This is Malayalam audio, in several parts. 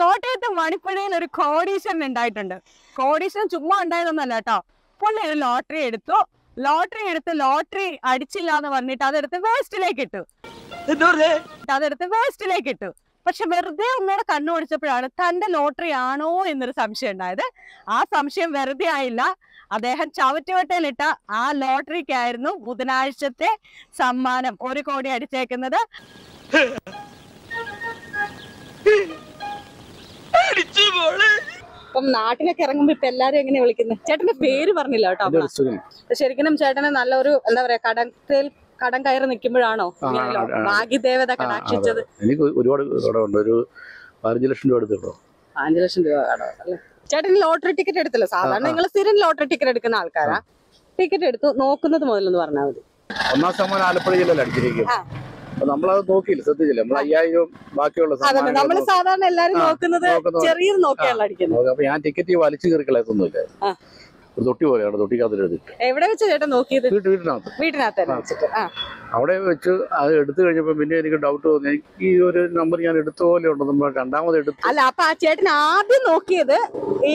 കോട്ടയത്ത് മണിപ്പുഴയിൽ ഒരു കോടീശ്വരൻ ഉണ്ടായിട്ടുണ്ട്. കോടീശ്വരൻ ചുമ്മാ ഉണ്ടായതൊന്നല്ല കേട്ടോ. പുള്ളി ഒരു ലോട്ടറി എടുത്തു. ലോട്ടറി എടുത്ത് ലോട്ടറി അടിച്ചില്ല എന്ന് പറഞ്ഞിട്ട് അതെടുത്ത് വേസ്റ്റിലേക്ക് ഇട്ടു. അതെടുത്ത് വേസ്റ്റിലേക്ക് ഇട്ടു. പക്ഷെ വെറുതെ ഉമ്മയുടെ കണ്ണു ഓടിച്ചപ്പോഴാണ് തന്റെ ലോട്ടറി ആണോ എന്നൊരു സംശയം ഉണ്ടായത്. ആ സംശയം വെറുതെ ആയില്ല. അദ്ദേഹം ചവറ്റുവട്ടയിലിട്ട ആ ലോട്ടറിക്കായിരുന്നു ബുധനാഴ്ചത്തെ സമ്മാനം. ഒരു കോടി അടിച്ചേക്കുന്നത്. ഇപ്പം നാട്ടിലൊക്കെ ഇറങ്ങുമ്പോ ഇപ്പൊ എല്ലാരും എങ്ങനെ വിളിക്കുന്നത് ചേട്ടന്റെ പേര് പറഞ്ഞില്ല കേട്ടോ ശരിക്കും ചേട്ടനെ നല്ലൊരു എന്താ പറയാ കടത്തിൽ കടം കയറി നിൽക്കുമ്പോഴാണോ. ഭാഗ്യദേവത കടാക്ഷിച്ചത്. എനിക്ക് ഒരുപാട് കടമുണ്ട് ഒരു പതിനഞ്ച് ലക്ഷം രൂപ എടുത്തിട്ടോ അഞ്ചു ലക്ഷം രൂപ കടം അല്ലേ? ചേട്ടൻ ലോട്ടറി ടിക്കറ്റ് എടുത്തല്ലോ. സാധാരണ. നിങ്ങൾ സ്ഥിരം ലോട്ടറി ടിക്കറ്റ് എടുക്കുന്ന ആൾക്കാരാ. ടിക്കറ്റ് എടുത്തു നോക്കുന്നത് മുതലെന്ന് പറഞ്ഞാൽ മതി. ഒന്നാം സമ്മാനം ആലപ്പുഴ ജില്ലയിൽ അടിച്ചിരിക്കും. അപ്പൊ നമ്മളത് നോക്കിയില്ല ശ്രദ്ധിച്ചില്ല. നമ്മൾ അയ്യായിരം ബാക്കിയുള്ള സമ്മാനങ്ങൾ സാധാരണ എല്ലാരും നോക്കുന്നത് ചെറിയ അടിക്കുന്നത്. അപ്പൊ ഞാൻ ടിക്കറ്റ് വലിച്ചു കീറിക്കളയത്തൊന്നുമില്ല. ഒരു തൊട്ടി പോലെയാണ് തൊട്ടിക്കകത്ത് എടുത്തിട്ട് എവിടെ വെച്ച് ചേട്ടൻ നോക്കിയത്? വീട്ട് വീട്ടിനകത്ത്. വീട്ടിനകത്ത് വെച്ചിട്ട്. ആ. അവിടെ വെച്ച് അത് എടുത്തു കഴിഞ്ഞപ്പോ പിന്നെ എനിക്ക് ഡൗട്ട് തോന്നി. എനിക്ക് ഈ ഒരു നമ്പർ ഞാൻ എടുത്ത പോലെ ഉണ്ട് നമ്മൾ രണ്ടാമത് എടുത്തു. അല്ല അപ്പൊ ആ ചേട്ടൻ ആദ്യം നോക്കിയത് ഈ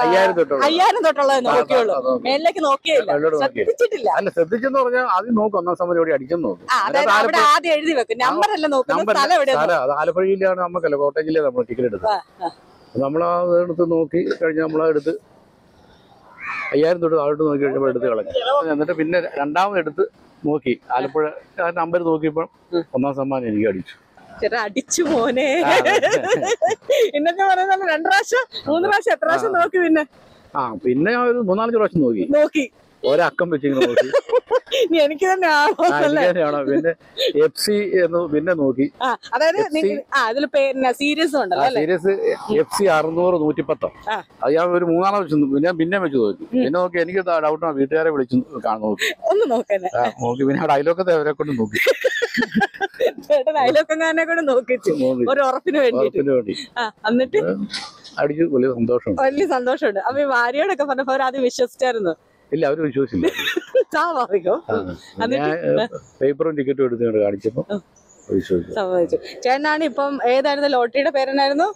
അയ്യായിരം തൊട്ടുള്ള. അയ്യായിരം തൊട്ടുള്ളത് നോക്കിയുള്ളൂ. മേലിലേക്ക് നോക്കിയില്ല. ശ്രദ്ധിച്ചിട്ടില്ല. അല്ല ശ്രദ്ധിച്ചെന്ന് പറഞ്ഞാൽ ആദ്യം നോക്കും ഒന്നാം സമയം എവിടെ അടിച്ചെന്ന് നോക്കും. ആദ്യം എഴുതി വെക്കും. നമ്പർ അല്ല നോക്കുന്നത് നമ്പർ സ്ഥലം എവിടെ സ്ഥലം അത് ആലപ്പുഴ ജില്ലയാണ് നമുക്കല്ല കോട്ടയം ജില്ലയാണ് നമ്മൾ ടിക്കറ്റ് എടുത്തത് നമ്മൾ ആ എടുത്ത് നോക്കി കഴിഞ്ഞ് നമ്മൾ എടുത്ത് അയ്യായിരം തൊട്ട് താഴോട്ട് നോക്കി കഴിഞ്ഞപ്പോൾ എടുത്ത് കളഞ്ഞു. എന്നിട്ട് പിന്നെ രണ്ടാമത് എടുത്ത് നോക്കി. ആലപ്പുഴ ആ നമ്പർ നോക്കിയപ്പോൾ ഒന്നാം സമ്മാനം എനിക്ക് അടിച്ചു. ചേട്ടാ അടിച്ചു മോനെ. എന്നൊക്കെ പറയുന്നത് രണ്ടു പ്രാവശ്യം മൂന്ന് പ്രാവശ്യം എത്ര പ്രാവശ്യം നോക്കി പിന്നെ. ആ പിന്നെ ഞാൻ ഒരു മൂന്നാലഞ്ച് പ്രാവശ്യം നോക്കി. നോക്കി. ഒരക്കം വെച്ചിങ്ങനെ നോക്കി. എനിക്ക് തന്നെയാണോ? പിന്നെ എഫ് സി എന്ന് പിന്നെ നോക്കി. അതായത് പേര് സീരിയസ് ഉണ്ടല്ലോ സീരിയസ് എഫ് സി അറുന്നൂറ് നൂറ്റിപ്പത്തോ. അത് ഞാൻ ഒരു മൂന്നാളെ വെച്ചു ഞാൻ പിന്നെ വെച്ച് നോക്കി. പിന്നെ നോക്കി എനിക്ക് ഡൗട്ട് വീട്ടുകാരെ വിളിച്ചു കാണാൻ നോക്കി. ഒന്ന് നോക്കല്ലേ നോക്കി. പിന്നെ അവിടെ അയലൊക്കത്തെ അവരെ കൊണ്ട് നോക്കി. ചേട്ടൻ അയലൊക്കെങ്ങാനെ കൂടെ നോക്കിച്ചു നോക്കി. ഒരു ഉറപ്പിന് വേണ്ടി. എന്നിട്ട്? അടിച്ചു വലിയ സന്തോഷം വലിയ സന്തോഷമുണ്ട്. അപ്പൊ ഈ ഭാര്യയോടൊക്കെ പറഞ്ഞപ്പോ അവർ ആദ്യം വിശ്വസിച്ചായിരുന്നു. ഇല്ല അവർ വിശ്വസിച്ചില്ല. സ്വാഭാവികം പേപ്പറും ടിക്കറ്റും എടുത്ത് കാണിച്ചപ്പോ സംഭവിച്ചു ചേട്ടനാണ് ഇപ്പം ഏതായിരുന്നു? ലോട്ടറിയുടെ പേരെന്നായിരുന്നു?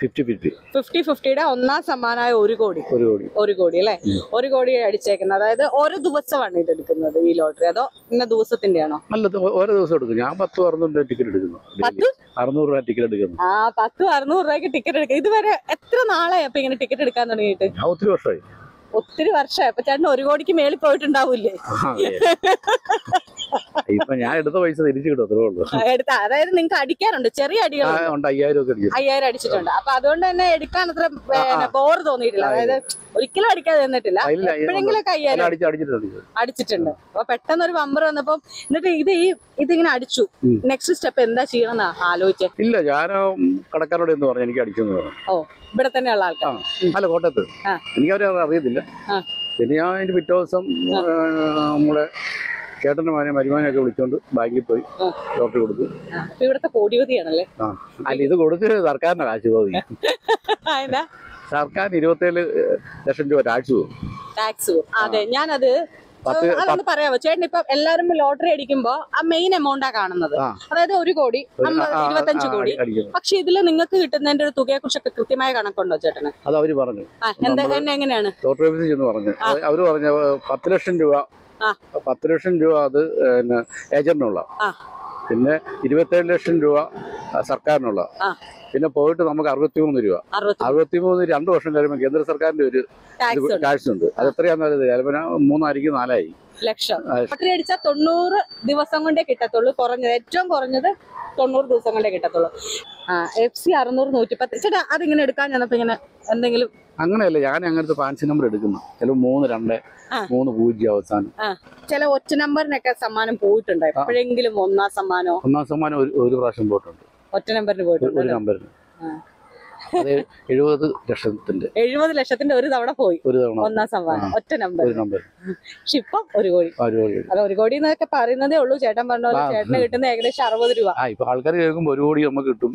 Fifty fifty. ഫിഫ്റ്റി ഫിഫ്റ്റിയുടെ ഒന്നാം സമ്മാനമായ ഒരു കോടി. ഒരു കോടി. ഒരു കോടി അല്ലെ? ഒരു കോടി അടിച്ചേക്കുന്നത്. അതായത് ഒരു ദിവസമാണ് ഇത് എടുക്കുന്നത് ഈ ലോട്ടറി. അതോ ഇന്ന ദിവസത്തിന്റെ ആണോ അല്ല ഓരോ ദിവസം എടുക്കും. ഞാൻ പത്ത് അറുന്നൂറ് രൂപ ടിക്കറ്റ് എടുക്കുന്നു. പത്ത്? അറുന്നൂറ് രൂപ ടിക്കറ്റ് എടുക്കുന്നു. ആ പത്ത് അറുന്നൂറ് രൂപയ്ക്ക് ടിക്കറ്റ് എടുക്കുക ഇതുവരെ എത്ര നാളായി അപ്പൊ ഇങ്ങനെ ടിക്കറ്റ് എടുക്കാൻ തുടങ്ങിയിട്ട്? ഒത്തിരി വർഷമായി. ഒത്തിരി വർഷമായി അപ്പൊ ചേട്ടൻ ഒരു കോടിക്ക് മേളിൽ പോയിട്ടുണ്ടാവൂലേ. ഇപ്പൊ ഞാൻ എടുത്ത പൈസ തിരിച്ചു കിട്ടും അത്രേ ഉള്ളൂ. എടുത്ത അതായത് നിങ്ങൾക്ക് അടിക്കാറുണ്ട് ചെറിയ അടികൾ ഉണ്ട് അയ്യായിരം ഒക്കെ അടിച്ചു അയ്യായിരം അടിച്ചിട്ടുണ്ട്. അപ്പൊ അതുകൊണ്ട് തന്നെ എടുക്കാൻ അത്ര ബോർ തോന്നിയിട്ടില്ല. അതായത് ഒരിക്കലും അടിക്കാതെ നിന്നിട്ടില്ല. എപ്പോഴെങ്കിലൊക്കെ അയ്യായിരം അടിച്ച് അടിച്ചിട്ടുണ്ട്. അപ്പൊ പെട്ടെന്ന് ഒരു ബമ്പർ വന്നപ്പോ എന്നിട്ട് ഇത് ഈ ഇതിങ്ങനെ അടിച്ചു. നെക്സ്റ്റ് സ്റ്റെപ്പ് എന്താ ചെയ്യണമെന്നാ ആലോചിച്ചേ? ഇല്ല ഞാൻ കടക്കാരോട് എന്ന് പറഞ്ഞു എനിക്ക് അടിക്കുന്നു ഓ ഇവിടെ തന്നെയുള്ള ആൾക്കാർ. അല്ല കോട്ടയത്ത്. എനിക്ക് അവരെ അറിയത്തില്ല. പിന്നെ ഞാൻ അതിന്റെ പിറ്റേ ദിവസം നമ്മളെ ചേട്ടന്റെ മകനെ മരുമാനെയൊക്കെ വിളിച്ചോണ്ട് ബാങ്കിൽ പോയി. ഡോക്ടർ കൊടുത്തു. ഇവിടുത്തെ കോടിപതിയാണല്ലേ? ആ അല്ല ഇത് കൊടുത്ത് സർക്കാരിന്റെ കാശ് പോയി. സർക്കാർ ഇരുപത്തേഴ് ലക്ഷം രൂപ ടാക്സ് പോകും ടാക്സ് അതെ ഞാനത് അതൊന്ന് പറയാമോ ചേട്ടൻ ഇപ്പൊ എല്ലാരും ലോട്ടറി അടിക്കുമ്പോ ആ മെയിൻ എമൗണ്ടാ കാണുന്നത്. അതായത് ഒരു കോടി ഇരുപത്തഞ്ച് കോടി. പക്ഷെ ഇതിൽ നിങ്ങൾക്ക് കിട്ടുന്നതിന്റെ ഒരു തുകയെ കുറിച്ചൊക്കെ കൃത്യമായ കണക്കുണ്ടോ ചേട്ടന്? അത് അവർ പറഞ്ഞു. എങ്ങനെയാണ്? ലോട്ടറി ഓഫീസിൽ ചെന്ന് പറഞ്ഞു. അവർ പറഞ്ഞ പത്ത് ലക്ഷം രൂപ. പത്ത് ലക്ഷം രൂപ അത് ഏജന്റിനുള്ള പിന്നെ ഇരുപത്തേഴ് ലക്ഷം രൂപ സർക്കാരിനുള്ള. പിന്നെ പോയിട്ട് നമുക്ക് അറുപത്തിമൂന്ന് രൂപ. അറുപത്തി അറുപത്തിമൂന്ന് രണ്ട് വർഷം കഴിയുമ്പോൾ കേന്ദ്ര സർക്കാരിന്റെ ഒരു ടാക്സ് ഉണ്ട്. അത് എത്രയാണെന്ന് ചിലപ്പോൾ മൂന്നായിരിക്കും നാലായി. ലക്ഷം. അടിച്ചാൽ തൊണ്ണൂറ് ദിവസം കൊണ്ടേ കിട്ടത്തുള്ളൂ. കുറഞ്ഞത് ഏറ്റവും കുറഞ്ഞത് തൊണ്ണൂറ് ദിവസം കൊണ്ടേ കിട്ടത്തുള്ളൂ. എഫ് സി അറുന്നൂറ് നൂറ്റിപ്പത്ത്. ചേട്ടാ അതിങ്ങനെ എടുക്കാൻ ചെന്നപ്പോ ഇങ്ങനെ എന്തെങ്കിലും അങ്ങനെയല്ല ഞാൻ അങ്ങനത്തെ ഫാൻസി നമ്പർ എടുക്കുന്നു. ചിലപ്പോൾ മൂന്ന് രണ്ട്. മൂന്ന് പൂജ്യം അവസാനം. ചില ഒറ്റ നമ്പറിനൊക്കെ സമ്മാനം പോയിട്ടുണ്ട്? എപ്പോഴെങ്കിലും ഒന്നാം സമ്മാനോ? ഒന്നാം സമ്മാനം ഒരു ഒരു പ്രാവശ്യം പോയിട്ടുണ്ട്. ഒറ്റ നമ്പറിന് പോയിട്ടുണ്ട് ഒരു നമ്പറിന്. അത് എഴുപത് ലക്ഷത്തിന്റെ എഴുപത് ലക്ഷത്തിന്റെ ഒരു തവണ പോയി. ഒരു തവണ. ഒന്നാം സമ്മാനം ഒറ്റ നമ്പർ. ഒരു നമ്പർ. പക്ഷെ ഇപ്പം ഒരു കോടി. ഒരു കോടി അത് ഒരു കോടി എന്നൊക്കെ പറയുന്നതേ ഉള്ളൂ. ചേട്ടൻ പറഞ്ഞ പോലെ. ചേട്ടന് കിട്ടുന്ന ഏകദേശം അറുപത് രൂപ. ഇപ്പൊ ആൾക്കാർ കേൾക്കുമ്പോ ഒരു കോടി നമുക്ക് കിട്ടും.